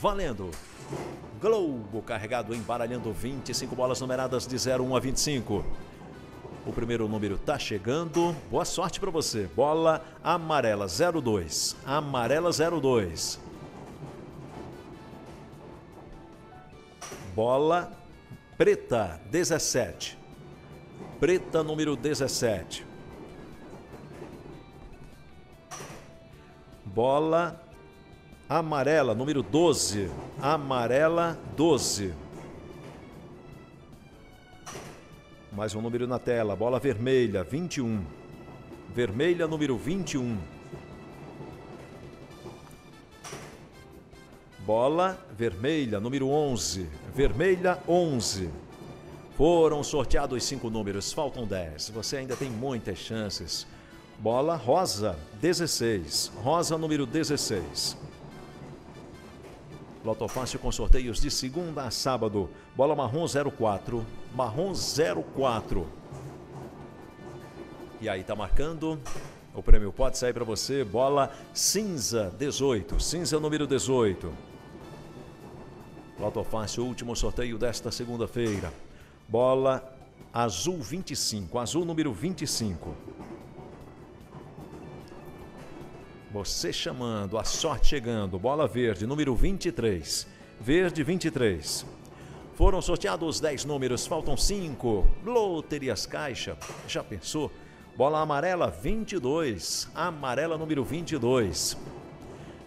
valendo! Globo carregado embaralhando 25 bolas numeradas de 01 a 25. O primeiro número está chegando. Boa sorte para você. Bola amarela 02. Amarela 02. Bola preta 17. Preta número 17. Bola amarela número 12. Amarela 12. Mais um número na tela. Bola vermelha, 21. Vermelha, número 21. Bola vermelha, número 11. Vermelha, 11. Foram sorteados cinco números, faltam 10. Você ainda tem muitas chances. Bola rosa, 16. Rosa, número 16. Loto com sorteios de segunda a sábado. Bola marrom 04. Marrom 04. E aí tá marcando. O prêmio pode sair para você. Bola cinza 18. Cinza número 18. Loto último sorteio desta segunda-feira. Bola azul 25. Azul número 25. Você chamando, a sorte chegando. Bola verde, número 23. Verde 23. Foram sorteados 10 números, faltam 5. Loterias Caixa. Já pensou? Bola amarela 22. Amarela número 22.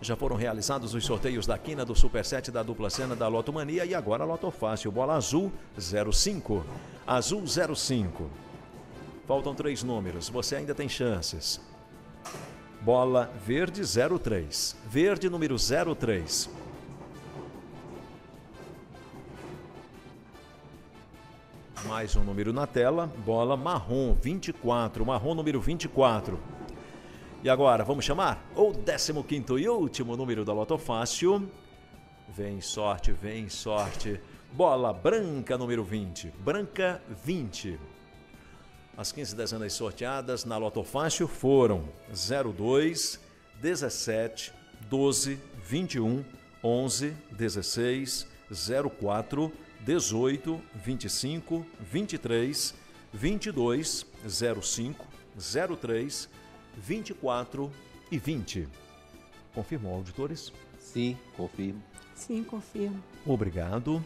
Já foram realizados os sorteios da quina do Super 7 da dupla cena da Loto Mania e agora Loto Fácil. Bola azul 05. Azul 05. Faltam três números, você ainda tem chances. Bola verde 03. Verde número 03. Mais um número na tela. Bola marrom 24. Marrom número 24. E agora, vamos chamar o 15 e último número da Loto Fácil. Vem sorte, vem sorte. Bola branca número 20. Branca 20. As 15 dezenas sorteadas na Loto Fácil foram 02, 17, 12, 21, 11, 16, 04, 18, 25, 23, 22, 05, 03, 24 e 20. Confirmam, auditores? Sim, confirmo. Sim, confirmo. Obrigado.